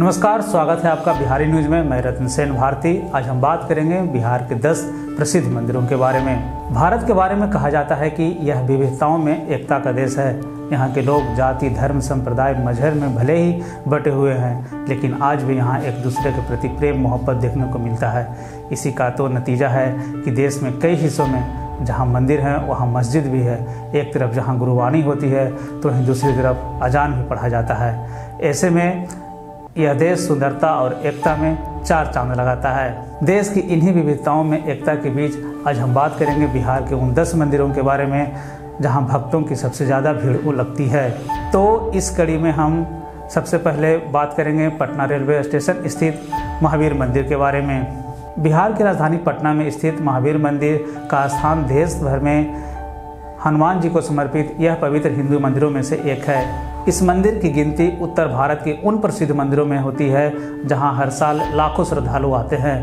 नमस्कार, स्वागत है आपका बिहारी न्यूज़ में। मैं रतन सेन भारती। आज हम बात करेंगे बिहार के 10 प्रसिद्ध मंदिरों के बारे में। भारत के बारे में कहा जाता है कि यह विविधताओं में एकता का देश है। यहाँ के लोग जाति, धर्म, संप्रदाय, मजहर में भले ही बटे हुए हैं, लेकिन आज भी यहाँ एक दूसरे के प्रति प्रेम, मोहब्बत देखने को मिलता है। इसी का तो नतीजा है कि देश में कई हिस्सों में जहाँ मंदिर है, वहाँ मस्जिद भी है। एक तरफ़ जहाँ गुरुवाणी होती है तो वहीं दूसरी तरफ़ अजान भी पढ़ा जाता है। ऐसे में यह देश सुंदरता और एकता में चार चाँद लगाता है। देश की इन्हीं विविधताओं में एकता के बीच आज हम बात करेंगे बिहार के उन दस मंदिरों के बारे में, जहाँ भक्तों की सबसे ज़्यादा भीड़ लगती है। तो इस कड़ी में हम सबसे पहले बात करेंगे पटना रेलवे स्टेशन स्थित महावीर मंदिर के बारे में। बिहार की राजधानी पटना में स्थित महावीर मंदिर का स्थान देश भर में हनुमान जी को समर्पित यह पवित्र हिंदू मंदिरों में से एक है। इस मंदिर की गिनती उत्तर भारत के उन प्रसिद्ध मंदिरों में होती है, जहाँ हर साल लाखों श्रद्धालु आते हैं।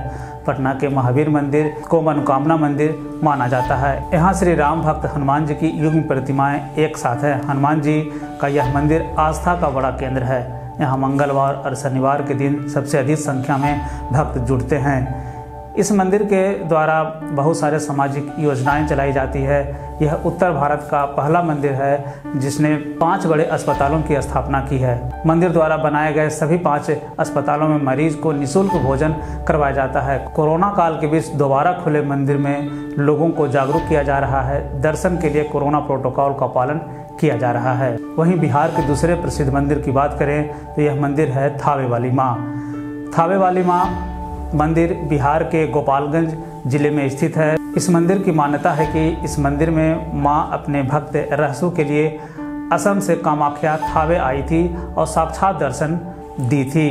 पटना के महावीर मंदिर को मनोकामना मंदिर माना जाता है। यहाँ श्री राम भक्त हनुमान जी की युग्म प्रतिमाएँ एक साथ हैं। हनुमान जी का यह मंदिर आस्था का बड़ा केंद्र है। यहाँ मंगलवार और शनिवार के दिन सबसे अधिक संख्या में भक्त जुड़ते हैं। इस मंदिर के द्वारा बहुत सारे सामाजिक योजनाएँ चलाई जाती है। यह उत्तर भारत का पहला मंदिर है, जिसने पाँच बड़े अस्पतालों की स्थापना की है। मंदिर द्वारा बनाए गए सभी पाँच अस्पतालों में मरीज़ को निशुल्क भोजन करवाया जाता है। कोरोना काल के बीच दोबारा खुले मंदिर में लोगों को जागरूक किया जा रहा है। दर्शन के लिए कोरोना प्रोटोकॉल का पालन किया जा रहा है। वहीं बिहार के दूसरे प्रसिद्ध मंदिर की बात करें तो यह मंदिर है थावे वाली माँ। थावे वाली माँ मंदिर बिहार के गोपालगंज ज़िले में स्थित है। इस मंदिर की मान्यता है कि इस मंदिर में माँ अपने भक्त रहसु के लिए असम से कामाख्या थावे आई थी और साक्षात दर्शन दी थी।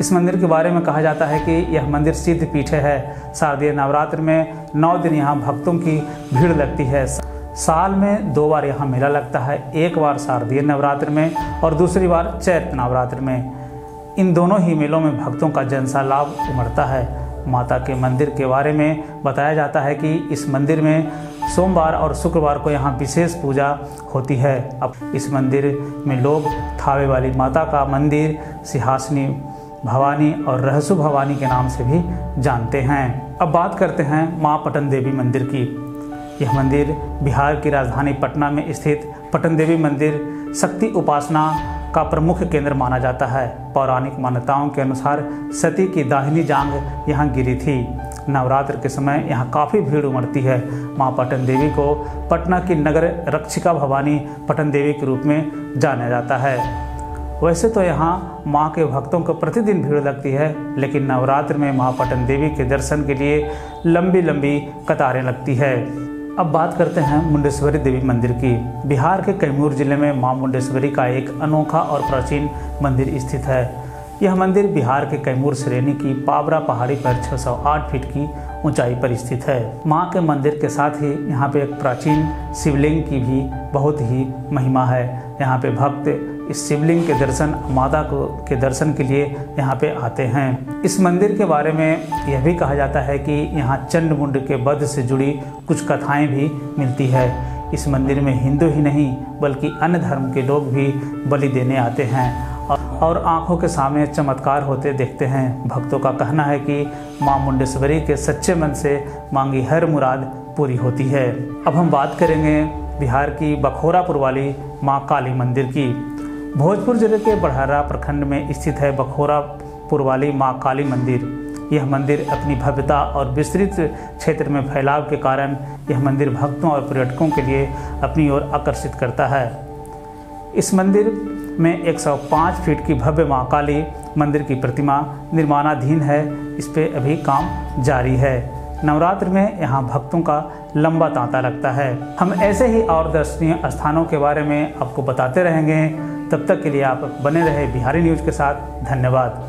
इस मंदिर के बारे में कहा जाता है कि यह मंदिर सिद्ध पीठे है। शारदीय नवरात्र में नौ दिन यहाँ भक्तों की भीड़ लगती है। साल में दो बार यहाँ मेला लगता है। एक बार शारदीय नवरात्र में और दूसरी बार चैत्र नवरात्र में। इन दोनों ही मेलों में भक्तों का जनसा लाभ उमड़ता है। माता के मंदिर के बारे में बताया जाता है कि इस मंदिर में सोमवार और शुक्रवार को यहाँ विशेष पूजा होती है। अब इस मंदिर में लोग थावे वाली माता का मंदिर, सिंहासनी भवानी और रहसु भवानी के नाम से भी जानते हैं। अब बात करते हैं माँ पटन देवी मंदिर की। यह मंदिर बिहार की राजधानी पटना में स्थित पटन देवी मंदिर शक्ति उपासना का प्रमुख केंद्र माना जाता है। पौराणिक मान्यताओं के अनुसार सती की दाहिनी जांग यहाँ गिरी थी। नवरात्र के समय यहाँ काफ़ी भीड़ उमड़ती है। माँ पटन देवी को पटना की नगर रक्षिका भवानी पटन देवी के रूप में जाना जाता है। वैसे तो यहाँ माँ के भक्तों को प्रतिदिन भीड़ लगती है, लेकिन नवरात्र में माँ पटन देवी के दर्शन के लिए लंबी लंबी कतारें लगती है। अब बात करते हैं मुंडेश्वरी देवी मंदिर की। बिहार के कैमूर ज़िले में माँ मुंडेश्वरी का एक अनोखा और प्राचीन मंदिर स्थित है। यह मंदिर बिहार के कैमूर श्रेणी की पावरा पहाड़ी पर 608 फीट की ऊंचाई पर स्थित है। माँ के मंदिर के साथ ही यहाँ पे एक प्राचीन शिवलिंग की भी बहुत ही महिमा है। यहाँ पे भक्त इस शिवलिंग के दर्शन, माता को, के दर्शन के लिए यहाँ पे आते हैं। इस मंदिर के बारे में यह भी कहा जाता है कि यहाँ चंड मुंड के वध से जुड़ी कुछ कथाएँ भी मिलती है। इस मंदिर में हिंदू ही नहीं, बल्कि अन्य धर्म के लोग भी बलि देने आते हैं और आँखों के सामने चमत्कार होते देखते हैं। भक्तों का कहना है कि माँ मुंडेश्वरी के सच्चे मन से मांगी हर मुराद पूरी होती है। अब हम बात करेंगे बिहार की बखोरापुर वाली माँ काली मंदिर की। भोजपुर ज़िले के बढ़ारा प्रखंड में स्थित है बखोरापुर वाली माँ काली मंदिर। यह मंदिर अपनी भव्यता और विस्तृत क्षेत्र में फैलाव के कारण यह मंदिर भक्तों और पर्यटकों के लिए अपनी ओर आकर्षित करता है। इस मंदिर में 105 फीट की भव्य माँ काली मंदिर की प्रतिमा निर्माणाधीन है। इस पर अभी काम जारी है। नवरात्र में यहाँ भक्तों का लंबा तांता लगता है। हम ऐसे ही और दर्शनीय स्थानों के बारे में आपको बताते रहेंगे। तब तक के लिए आप बने रहे बिहारी न्यूज़ के साथ। धन्यवाद।